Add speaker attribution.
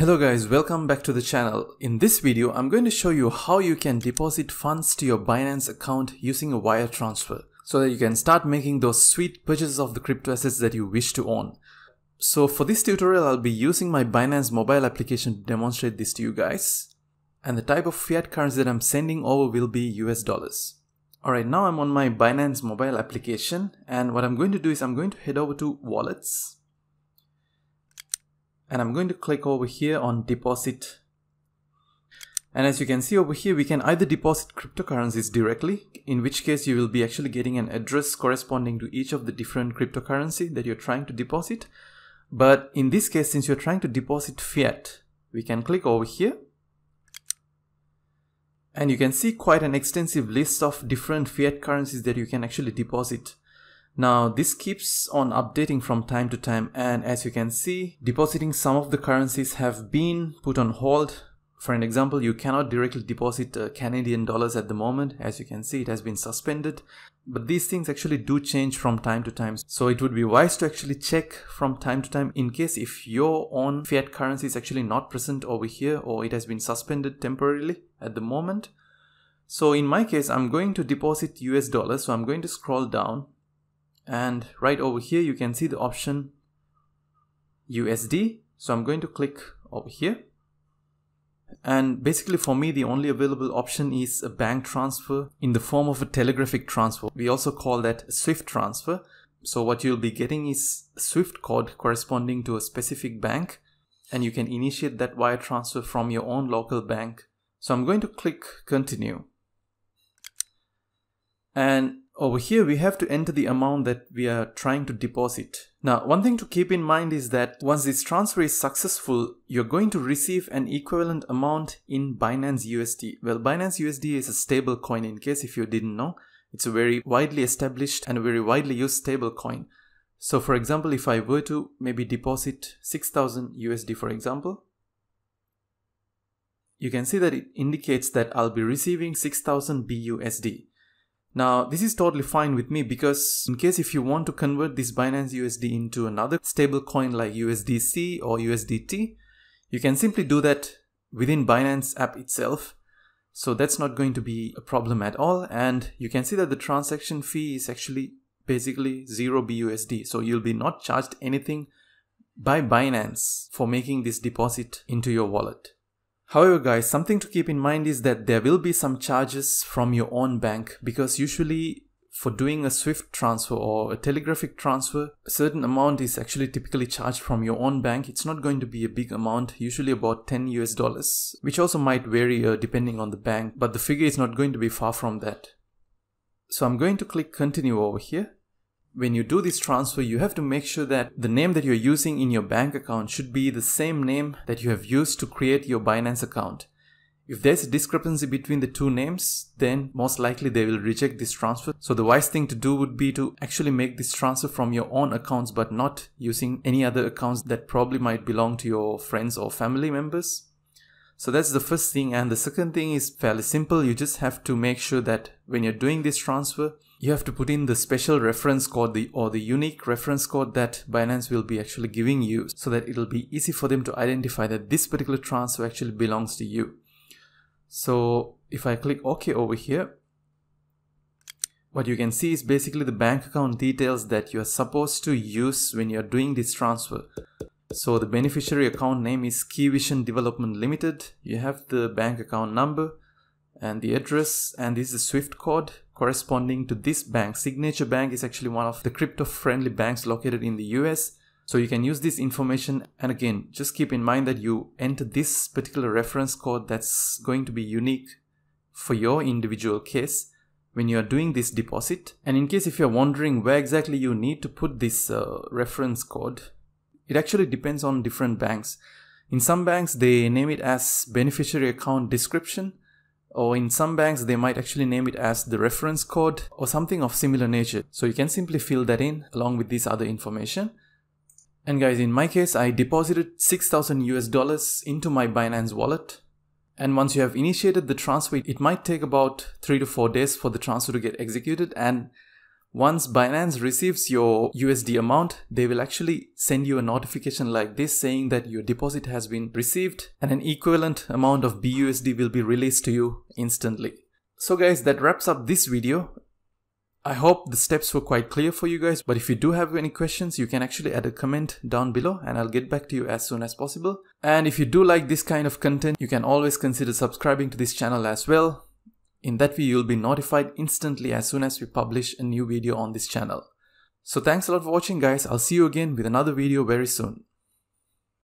Speaker 1: Hello guys, welcome back to the channel. In this video, I'm going to show you how you can deposit funds to your Binance account using a wire transfer so that you can start making those sweet purchases of the crypto assets that you wish to own. So for this tutorial, I'll be using my Binance mobile application to demonstrate this to you guys. And the type of fiat currency that I'm sending over will be US dollars. Alright, now I'm on my Binance mobile application and what I'm going to do is I'm going to head over to wallets and I'm going to click over here on deposit. And as you can see over here we can either deposit cryptocurrencies directly in which case you will be actually getting an address corresponding to each of the different cryptocurrency that you're trying to deposit. But in this case since you're trying to deposit fiat we can click over here. And you can see quite an extensive list of different fiat currencies that you can actually deposit now this keeps on updating from time to time and as you can see depositing some of the currencies have been put on hold. For an example you cannot directly deposit uh, Canadian dollars at the moment. As you can see it has been suspended. But these things actually do change from time to time. So it would be wise to actually check from time to time in case if your own fiat currency is actually not present over here or it has been suspended temporarily at the moment. So in my case I'm going to deposit US dollars. So I'm going to scroll down and right over here you can see the option USD so I'm going to click over here. And basically for me the only available option is a bank transfer in the form of a telegraphic transfer. We also call that swift transfer. So what you'll be getting is swift code corresponding to a specific bank. And you can initiate that wire transfer from your own local bank. So I'm going to click continue. And over here, we have to enter the amount that we are trying to deposit. Now, one thing to keep in mind is that once this transfer is successful, you're going to receive an equivalent amount in Binance USD. Well, Binance USD is a stable coin in case if you didn't know. It's a very widely established and a very widely used stable coin. So for example, if I were to maybe deposit 6000 USD for example, you can see that it indicates that I'll be receiving 6000 BUSD. Now, this is totally fine with me because in case if you want to convert this Binance USD into another stable coin like USDC or USDT, you can simply do that within Binance app itself. So that's not going to be a problem at all. And you can see that the transaction fee is actually basically 0 BUSD. So you'll be not charged anything by Binance for making this deposit into your wallet. However guys, something to keep in mind is that there will be some charges from your own bank because usually for doing a swift transfer or a telegraphic transfer a certain amount is actually typically charged from your own bank. It's not going to be a big amount usually about 10 us dollars which also might vary uh, depending on the bank but the figure is not going to be far from that. So i'm going to click continue over here when you do this transfer, you have to make sure that the name that you're using in your bank account should be the same name that you have used to create your Binance account. If there's a discrepancy between the two names, then most likely they will reject this transfer. So the wise thing to do would be to actually make this transfer from your own accounts but not using any other accounts that probably might belong to your friends or family members. So that's the first thing and the second thing is fairly simple. You just have to make sure that when you're doing this transfer, you have to put in the special reference code the, or the unique reference code that Binance will be actually giving you so that it'll be easy for them to identify that this particular transfer actually belongs to you. So if I click OK over here, what you can see is basically the bank account details that you are supposed to use when you're doing this transfer. So the beneficiary account name is Keyvision Development Limited. You have the bank account number and the address and this is a Swift code corresponding to this bank. Signature Bank is actually one of the crypto friendly banks located in the US. So you can use this information and again just keep in mind that you enter this particular reference code that's going to be unique for your individual case when you are doing this deposit. And in case if you're wondering where exactly you need to put this uh, reference code, it actually depends on different banks. In some banks, they name it as beneficiary account description or in some banks they might actually name it as the reference code or something of similar nature. So you can simply fill that in along with this other information. And guys, in my case, I deposited 6000 US dollars into my Binance wallet. And once you have initiated the transfer, it might take about 3 to 4 days for the transfer to get executed. And once Binance receives your USD amount, they will actually send you a notification like this saying that your deposit has been received and an equivalent amount of BUSD will be released to you instantly. So guys, that wraps up this video. I hope the steps were quite clear for you guys, but if you do have any questions, you can actually add a comment down below and I'll get back to you as soon as possible. And if you do like this kind of content, you can always consider subscribing to this channel as well. In that way, you'll be notified instantly as soon as we publish a new video on this channel. So thanks a lot for watching guys. I'll see you again with another video very soon.